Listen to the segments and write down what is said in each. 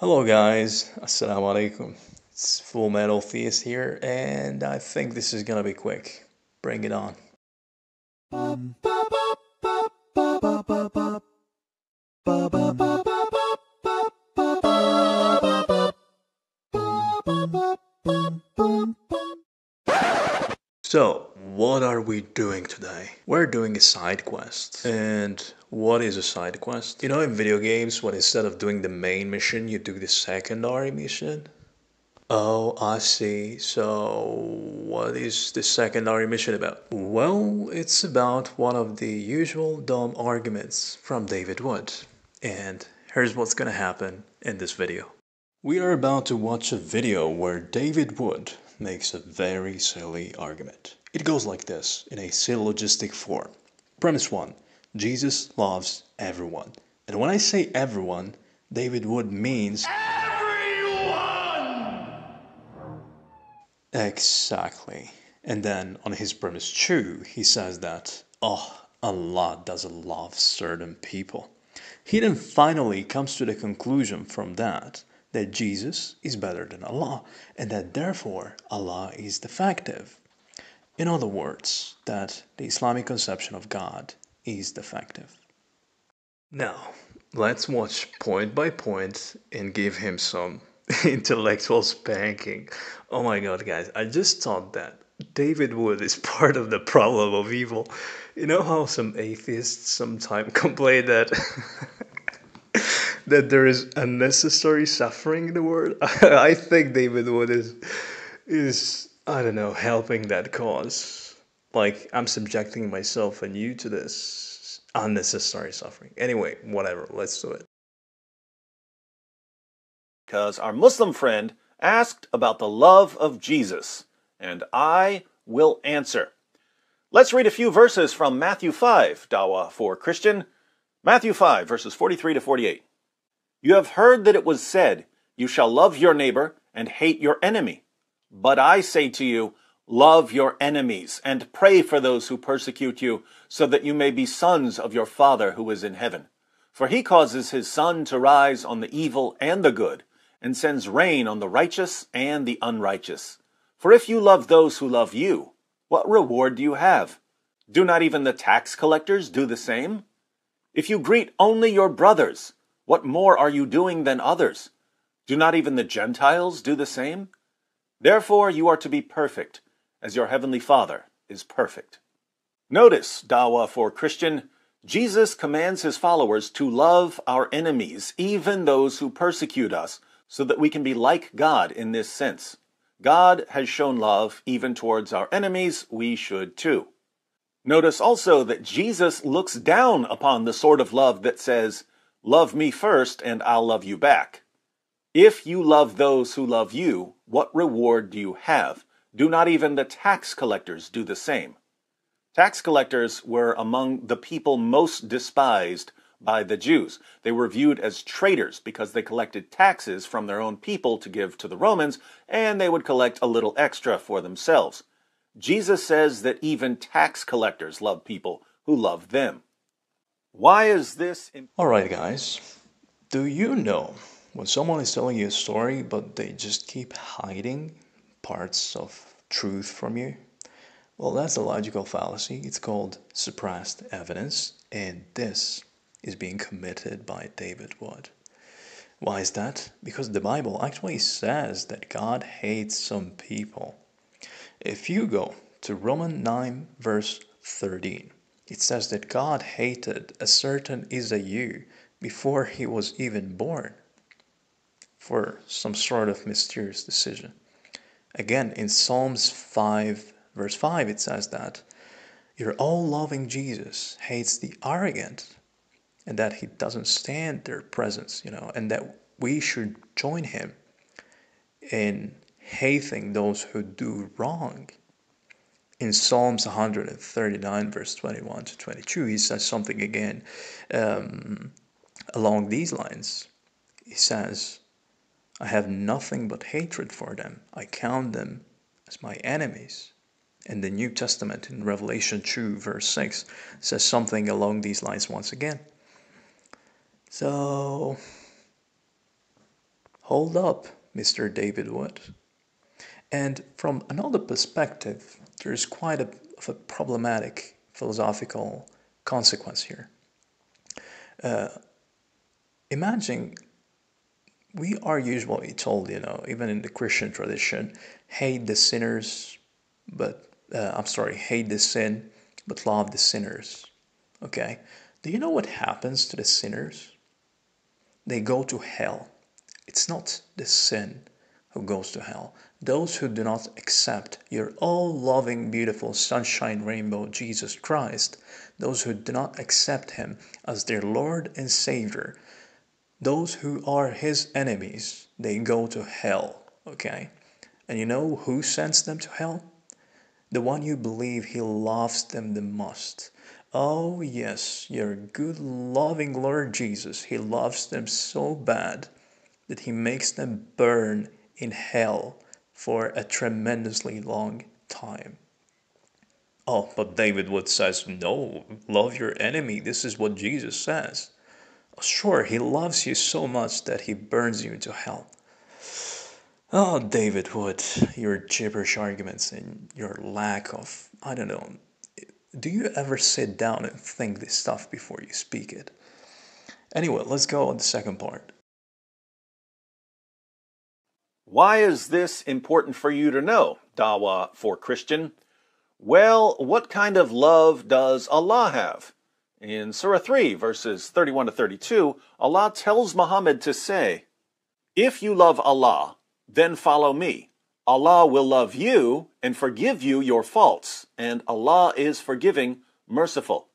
Hello guys, Assalamu alaikum. It's Full Metal Theist here, and I think this is gonna be quick. Bring it on. So, what are we doing today? We're doing a side quest. And what is a side quest? You know, in video games, when instead of doing the main mission, you do the secondary mission? Oh, I see. So, what is the secondary mission about? Well, it's about one of the usual dumb arguments from David Wood. And here's what's gonna happen in this video. We are about to watch a video where David Wood makes a very silly argument. It goes like this in a syllogistic form. Premise 1 Jesus loves everyone. And when I say everyone, David Wood means Everyone! exactly. And then on his premise 2, he says that, oh, Allah doesn't love certain people. He then finally comes to the conclusion from that that Jesus is better than Allah and that therefore Allah is defective. In other words, that the Islamic conception of God is defective. Now, let's watch point by point and give him some intellectual spanking. Oh my god, guys, I just thought that David Wood is part of the problem of evil. You know how some atheists sometimes complain that that there is unnecessary suffering in the world. I think David Wood is is I don't know helping that cause. Like I'm subjecting myself and you to this unnecessary suffering. Anyway, whatever. Let's do it. because our Muslim friend asked about the love of Jesus, and I will answer. Let's read a few verses from Matthew 5, Dawah for Christian. Matthew 5, verses 43 to 48. You have heard that it was said, You shall love your neighbor and hate your enemy. But I say to you, Love your enemies and pray for those who persecute you, so that you may be sons of your Father who is in heaven. For he causes his sun to rise on the evil and the good, and sends rain on the righteous and the unrighteous. For if you love those who love you, what reward do you have? Do not even the tax collectors do the same? If you greet only your brothers, what more are you doing than others? Do not even the Gentiles do the same? Therefore you are to be perfect, as your heavenly Father is perfect. Notice, Dawah for Christian, Jesus commands his followers to love our enemies, even those who persecute us, so that we can be like God in this sense. God has shown love even towards our enemies, we should too. Notice also that Jesus looks down upon the sort of love that says, Love me first and I'll love you back. If you love those who love you, what reward do you have? Do not even the tax collectors do the same? Tax collectors were among the people most despised by the Jews. They were viewed as traitors because they collected taxes from their own people to give to the Romans, and they would collect a little extra for themselves. Jesus says that even tax collectors love people who love them. Why is this? Im- Alright guys. Do you know when someone is telling you a story but they just keep hiding parts of truth from you? Well, that's a logical fallacy. It's called suppressed evidence, and this is being committed by David Wood. Why is that? Because the Bible actually says that God hates some people. If you go to Romans 9, verse 13, it says that God hated a certain Isaiah before he was even born for some sort of mysterious decision. Again, in Psalms 5, verse 5, it says that your all loving Jesus hates the arrogant and that he doesn't stand their presence, you know, and that we should join him in hating those who do wrong. In Psalms 139, verse 21 to 22, he says something again um, along these lines. He says, I have nothing but hatred for them. I count them as my enemies. And the New Testament in Revelation 2, verse 6, says something along these lines once again. So, Hold up, Mr. David Wood. And from another perspective, there's quite a, of a problematic philosophical consequence here. Uh, imagine we are usually told, you know, even in the Christian tradition, hate the sinners, but uh, I'm sorry, hate the sin, but love the sinners. Okay? Do you know what happens to the sinners? They go to hell. It's not the sin who goes to hell. Those who do not accept your all loving, beautiful sunshine rainbow, Jesus Christ, those who do not accept Him as their Lord and Savior, those who are His enemies, they go to hell. Okay? And you know who sends them to hell? The one you believe He loves them the most. Oh, yes, your good, loving Lord Jesus, He loves them so bad that He makes them burn in hell for a tremendously long time. Oh, but David Wood says, no, love your enemy. This is what Jesus says. Sure, he loves you so much that he burns you into hell. Oh, David Wood, your gibberish arguments and your lack of, I don't know, do you ever sit down and think this stuff before you speak it? Anyway, let's go on the second part. Why is this important for you to know, Dawa for Christian? Well, what kind of love does Allah have? In Surah 3, verses 31 to 32, Allah tells Muhammad to say, If you love Allah, then follow me. Allah will love you and forgive you your faults, and Allah is forgiving, merciful.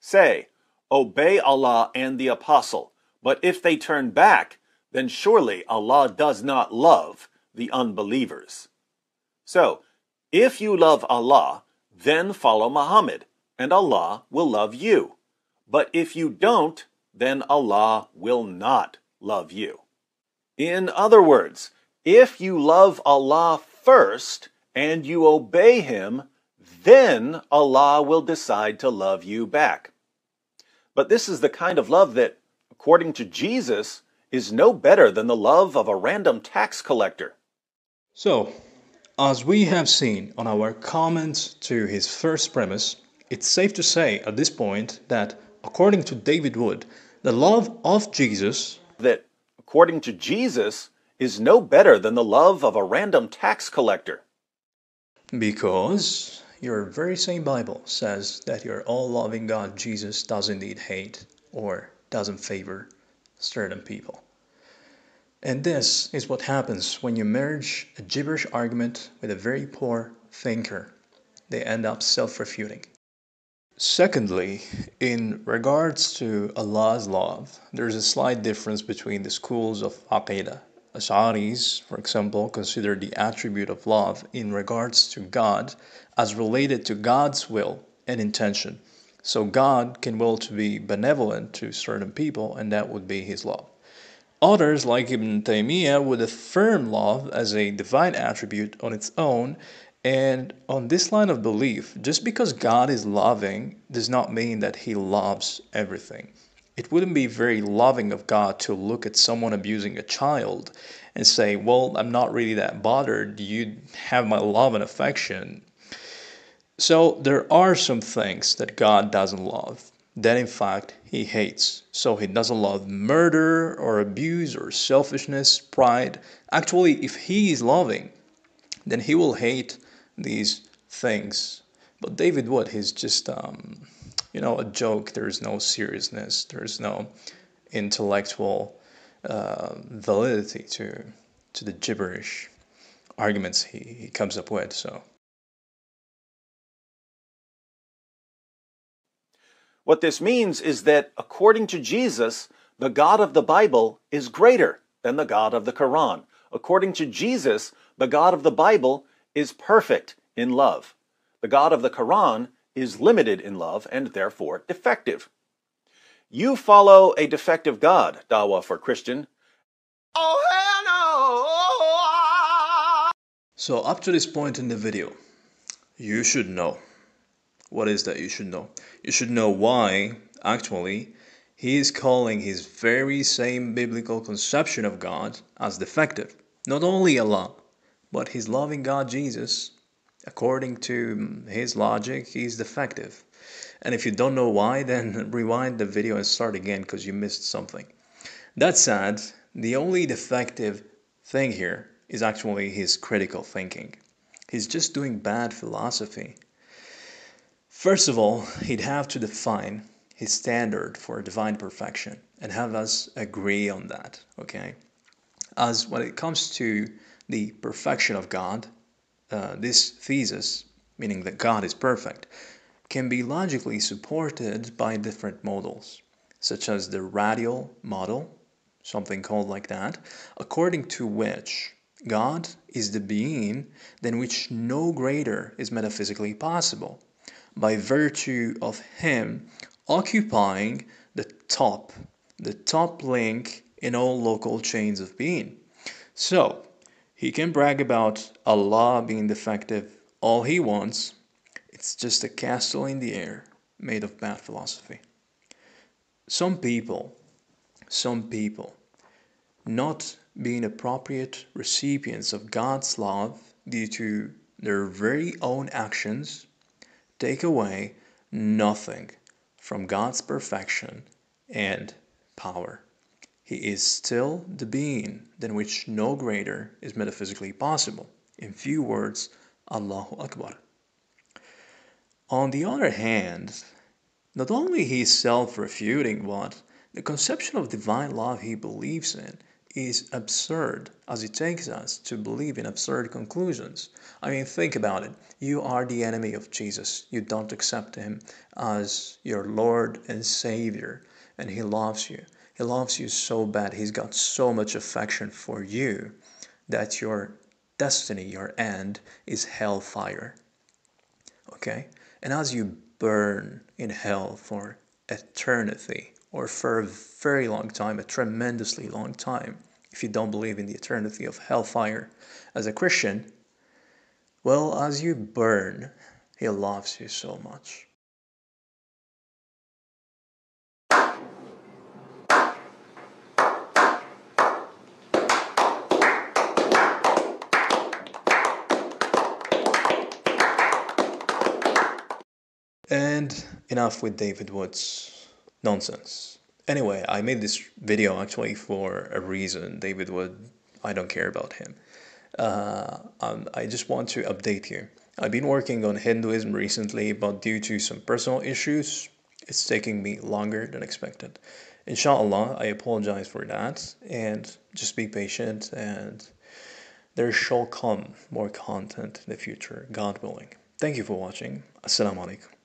Say, Obey Allah and the Apostle, but if they turn back, then surely Allah does not love the unbelievers. So, if you love Allah, then follow Muhammad, and Allah will love you. But if you don't, then Allah will not love you. In other words, if you love Allah first and you obey Him, then Allah will decide to love you back. But this is the kind of love that, according to Jesus, is no better than the love of a random tax collector. So, as we have seen on our comments to his first premise, it's safe to say at this point that, according to David Wood, the love of Jesus, that, according to Jesus, is no better than the love of a random tax collector. Because your very same Bible says that your all loving God Jesus does indeed hate or doesn't favor certain people. And this is what happens when you merge a gibberish argument with a very poor thinker. They end up self refuting. Secondly, in regards to Allah's love, there's a slight difference between the schools of Aqidah. Ash'aris, for example, consider the attribute of love in regards to God as related to God's will and intention. So God can will to be benevolent to certain people, and that would be His love. Others, like Ibn Taymiyyah, would affirm love as a divine attribute on its own. And on this line of belief, just because God is loving does not mean that He loves everything. It wouldn't be very loving of God to look at someone abusing a child and say, Well, I'm not really that bothered. You have my love and affection. So there are some things that God doesn't love that in fact he hates. So he doesn't love murder or abuse or selfishness, pride. Actually, if he is loving, then he will hate these things. But David Wood, he's just, um, you know, a joke. There's no seriousness. There's no intellectual uh, validity to to the gibberish arguments he, he comes up with. So. What this means is that, according to Jesus, the God of the Bible is greater than the God of the Quran. According to Jesus, the God of the Bible is perfect in love. The God of the Quran is limited in love and therefore defective. You follow a defective God, Dawa for Christian. Oh! So, up to this point in the video, you should know what is that you should know? You should know why, actually, he is calling his very same biblical conception of God as defective. Not only Allah, but his loving God Jesus, according to his logic, he's defective. And if you don't know why, then rewind the video and start again because you missed something. That said, the only defective thing here is actually his critical thinking. He's just doing bad philosophy. First of all, he'd have to define his standard for divine perfection and have us agree on that, okay? As when it comes to the perfection of God, uh, this thesis, meaning that God is perfect, can be logically supported by different models, such as the radial model, something called like that, according to which God is the being than which no greater is metaphysically possible, by virtue of Him occupying the top, the top link in all local chains of being. So, he can brag about Allah being defective all he wants. It's just a castle in the air made of bad philosophy. Some people, some people, not being appropriate recipients of God's love due to their very own actions, take away nothing from God's perfection and power. He is still the being than which no greater is metaphysically possible. In few words, Allahu Akbar. On the other hand, not only he is self-refuting, but the conception of divine love he believes in is absurd as it takes us to believe in absurd conclusions. I mean, think about it. You are the enemy of Jesus. You don't accept him as your Lord and Savior, and he loves you. He loves you so bad. He's got so much affection for you that your destiny, your end, is hellfire. Okay? And as you burn in hell for eternity, or for a very long time, a tremendously long time, if you don't believe in the eternity of hellfire as a Christian, well, as you burn, He loves you so much. And enough with David Wood's nonsense. Anyway, I made this video actually for a reason. David Wood, I don't care about him. Uh, um, I just want to update you. I've been working on Hinduism recently, but due to some personal issues, it's taking me longer than expected. Inshallah, I apologize for that, and just be patient, and there shall come more content in the future, God willing. Thank you for watching. Assalamu alaikum.